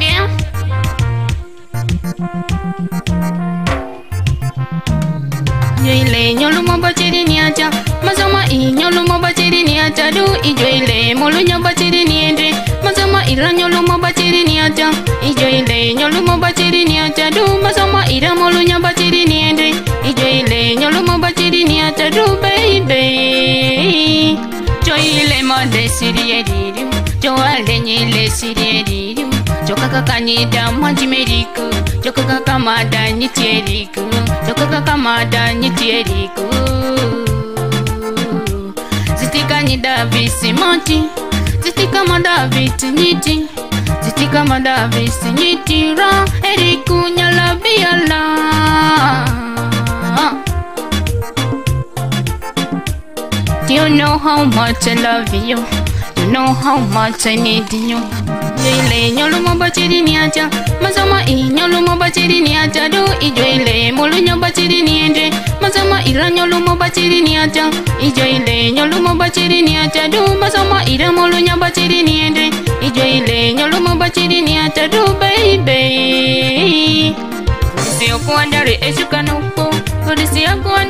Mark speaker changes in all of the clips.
Speaker 1: again. Ijo ile nyolumo bachiri ni acha Masama i nyolumo bachiri ni acha Du ijo ile molu nyo bachiri ni ende Masama ira nyolumo bachiri ni acha Ijo ile nyolumo bachiri ni acha Du masama ira molu nyo bachiri ni ende Ijo ile nyolumo bachiri ni acha Du baby. Jo ile mode siri ediru Jo ale nyile siri ediru Jo kaka kanyida mwanji meriku Jo kaka kamada kaka kamada nyitieriku Zitikanyida visimati Zitika madaviti nyiti Zitika madaviti nyiti Ra eriku nyala biala Do you know how much I love you? You know how much I need you. Ile nyolumo bachiri ni acha Masama i nyolumo bachiri ni acha Du ijo ile molu nyo bachiri ni ende Masama ira nyolumo bachiri ni acha Ijo ile nyolumo bachiri ni acha Du masama ira molu ni ende Ijo ile nyolumo bachiri ni acha Du baby. Polisi okuandari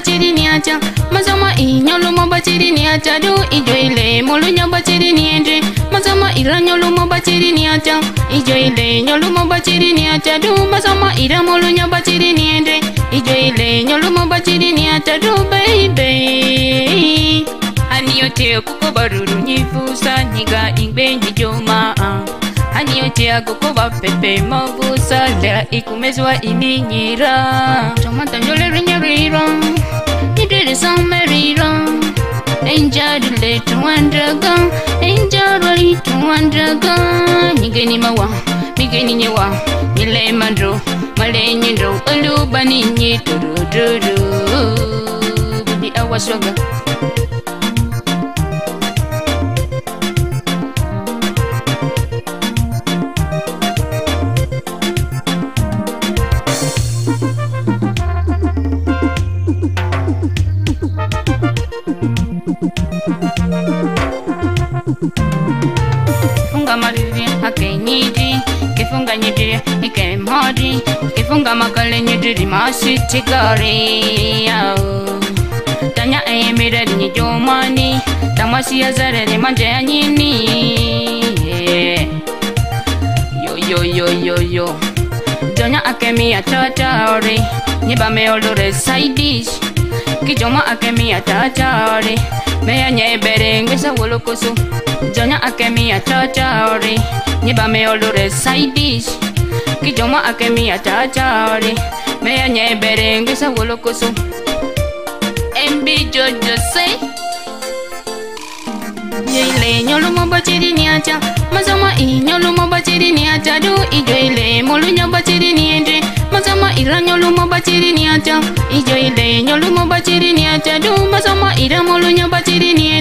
Speaker 1: bachiri ni acha masama i nyolumo bachiri ni acha du ijo ile molu nyo bachiri ni ende masama ira nyolumo bachiri ni acha ijo ile nyolumo bachiri ni acha du masama ira molu nyo bachiri ni ende ijo ile nyolumo bachiri ni acha du baby. Aniyote kuko baruru nyifusa. Nyiga ingbe nyijoma Santiago kuba pepe magusala ikumezwa iminyira Chomanta le rinyarira Nidere samerira Enjari letu wandraga Enjari walitu wandraga Nigeni mawa, nigeni nyewa Nile mandro, male nyendro Olubani nyeturu duru Budi awaswaga fungamaliri akenyidi kifunganyidiri ikemhodi kifungamakalenyidiri masitigariao tanya eyemirerinyi jomani tamwasiyazereri manjeyanyini yoyoyoyoyo tanya akemiya totori nyibameolore saidish. Kijoma akemi atatari Meya nyebere ngesa wolokoso Jonya akemi atatari Nyibame olore saidish Kijoma akemi atatari Meya nyebere ngesa wolokoso MB Jojo say ile nyolumo bachiri ni acha masama i nyolumo bachiri ni acha du ijo ile molu nyo bachiri ni ende masama ira nyolumo bachiri ni acha nyolu mo baciri ni aca dum basoma ida molu nyoba baciri ni.